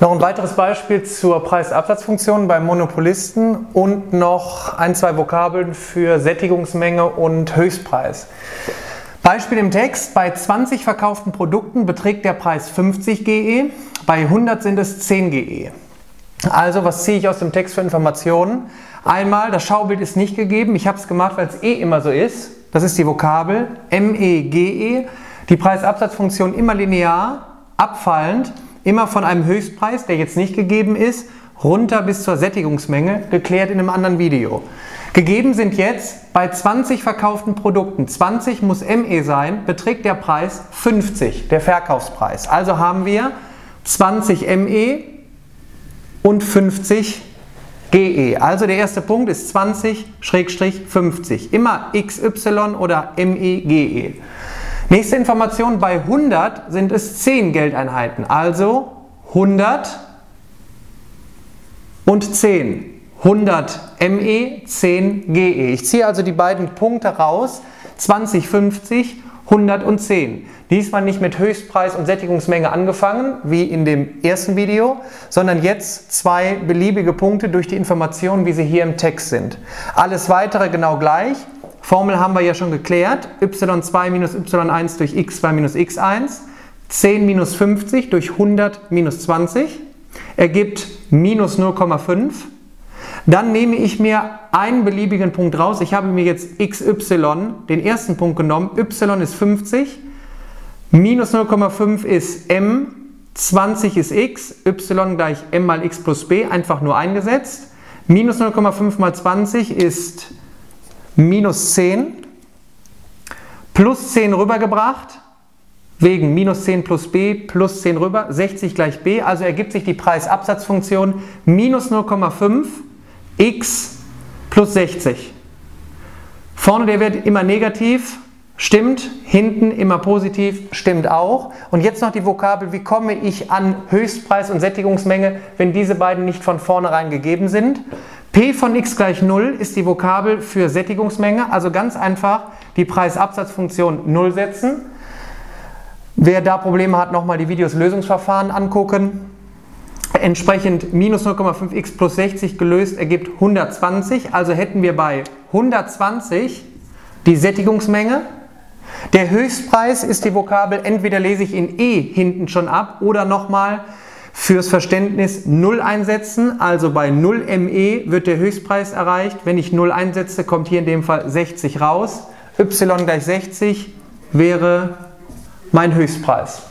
Noch ein weiteres Beispiel zur Preisabsatzfunktion beim Monopolisten und noch ein, zwei Vokabeln für Sättigungsmenge und Höchstpreis. Beispiel im Text, bei 20 verkauften Produkten beträgt der Preis 50 GE, bei 100 sind es 10 GE. Also was ziehe ich aus dem Text für Informationen? Einmal, das Schaubild ist nicht gegeben, ich habe es gemacht, weil es eh immer so ist. Das ist die Vokabel MEGE, die Preisabsatzfunktion immer linear, abfallend immer von einem Höchstpreis, der jetzt nicht gegeben ist, runter bis zur Sättigungsmenge, geklärt in einem anderen Video. Gegeben sind jetzt bei 20 verkauften Produkten, 20 muss ME sein, beträgt der Preis 50, der Verkaufspreis. Also haben wir 20 ME und 50 GE. Also der erste Punkt ist 20-50. Immer XY oder MEGE. Nächste Information, bei 100 sind es 10 Geldeinheiten, also 100 und 10. 100 ME, 10 GE. Ich ziehe also die beiden Punkte raus, 20, 50, 100 und 10. Diesmal nicht mit Höchstpreis und Sättigungsmenge angefangen, wie in dem ersten Video, sondern jetzt zwei beliebige Punkte durch die Informationen, wie sie hier im Text sind. Alles weitere genau gleich. Formel haben wir ja schon geklärt. y2 minus y1 durch x2 minus x1. 10 minus 50 durch 100 minus 20 ergibt minus 0,5. Dann nehme ich mir einen beliebigen Punkt raus. Ich habe mir jetzt xy, den ersten Punkt genommen. y ist 50. Minus 0,5 ist m. 20 ist x. y gleich m mal x plus b. Einfach nur eingesetzt. Minus 0,5 mal 20 ist minus 10 plus 10 rübergebracht, wegen minus 10 plus b plus 10 rüber, 60 gleich b, also ergibt sich die Preisabsatzfunktion minus 0,5 x plus 60. Vorne der Wert immer negativ, stimmt, hinten immer positiv, stimmt auch. Und jetzt noch die Vokabel, wie komme ich an Höchstpreis und Sättigungsmenge, wenn diese beiden nicht von vornherein gegeben sind. P von x gleich 0 ist die Vokabel für Sättigungsmenge, also ganz einfach die Preisabsatzfunktion 0 setzen. Wer da Probleme hat, nochmal die Videos Lösungsverfahren angucken. Entsprechend minus 0,5x plus 60 gelöst ergibt 120. Also hätten wir bei 120 die Sättigungsmenge. Der Höchstpreis ist die Vokabel, entweder lese ich in E hinten schon ab oder nochmal Fürs Verständnis 0 einsetzen, also bei 0 ME wird der Höchstpreis erreicht. Wenn ich 0 einsetze, kommt hier in dem Fall 60 raus. Y gleich 60 wäre mein Höchstpreis.